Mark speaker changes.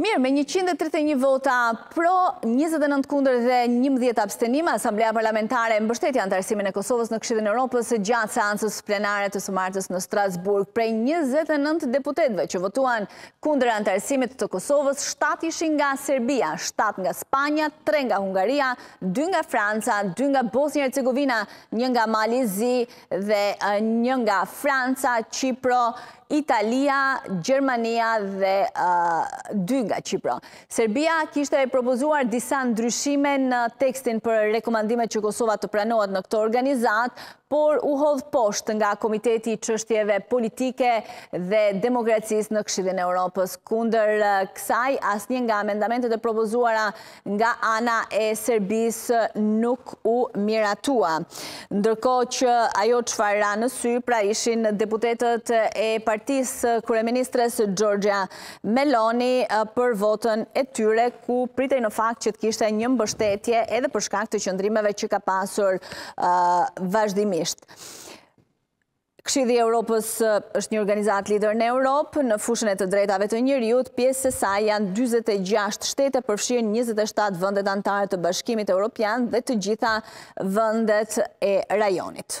Speaker 1: Mirë, me njëqind e tridhjetë e një vota pro, njëzet e nëntë kundër dhe njëmbëdhjetë abstenime, Asamblea Parlamentare e mbështeti anëtarësimin e Kosovës në Këshillin e Europës gjatë seancës plenare të së martës në Strasburg. Prej njëzet e nëntë deputetëve që votuan kundër anëtarësimit të Kosovës, shtatë ishin nga Serbia, shtatë nga Spanja, tre nga Hungaria, dy nga Franca, dy nga Bosnja-Hercegovina, një nga Mali i Zi dhe një nga Franca, Qipro, Italia, Gjermania dhe dy nga Qipro. Serbia kishte propozuar disa ndryshime në tekstin për rekomandimet që Kosova të pranohet në këtë organizatë, por u hodh poshtë nga Komiteti i Çështjeve Politike dhe Demokracisë në Këshillin e Europës. Kundër kësaj, asnjë nga amendamentet e propozuara nga ana e Serbisë nuk u miratua. Ndërkohë që ajo çfarë ra në sy, pra ishin deputetët e partisë së kryeministres Giorgia Meloni për votën e tyre, ku pritej në fakt që të kishte një mbështetje edhe për shkak të qëndrimeve që ka pasur vazhdimisht. Këshilli i Europës është një organizatë lider në Europë, në fushën e të drejtave të njeriut, pjesë e saj janë dyzet e gjashtë shtete përfshirë njëzet e shtatë vendet anëtare të Bashkimit Europian dhe të gjitha vendet e rajonit.